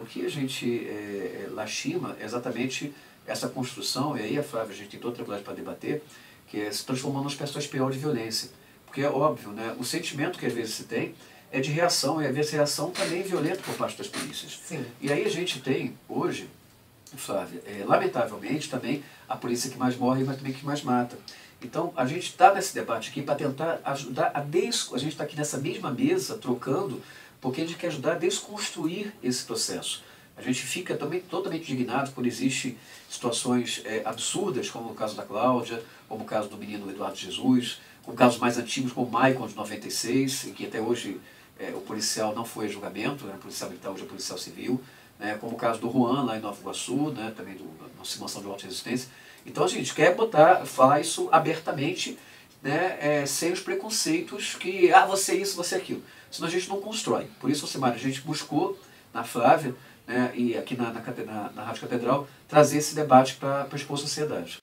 O que a gente é, lastima é exatamente essa construção, e aí a Flávia, a gente tem toda a tranquilidade para debater, que é se transformando espécie de espiral de violência. Porque é óbvio, né, o sentimento que às vezes se tem é de reação, e às vezes reação também violenta por parte das polícias. Sim. E aí a gente tem, hoje, Flávia, é, lamentavelmente também a polícia que mais morre, mas também que mais mata. Então a gente está nesse debate aqui para tentar ajudar a des... A gente está aqui nessa mesma mesa, trocando porque a gente quer ajudar a desconstruir esse processo. A gente fica também totalmente indignado quando existem situações é, absurdas, como o caso da Cláudia, como o caso do menino Eduardo Jesus, como casos mais antigos como o Maicon de 96, em que até hoje é, o policial não foi a julgamento, era policial militar, hoje é policial civil, né, como o caso do Juan lá em Nova Iguaçu, né, também do, uma simulação de alta resistência. Então a gente quer botar, falar isso abertamente, né, é, sem os preconceitos que, ah, você é isso, você é aquilo senão a gente não constrói. Por isso, Alcimar, a gente buscou na Flávia né, e aqui na, na, na, na Rádio Catedral trazer esse debate para a sociedade.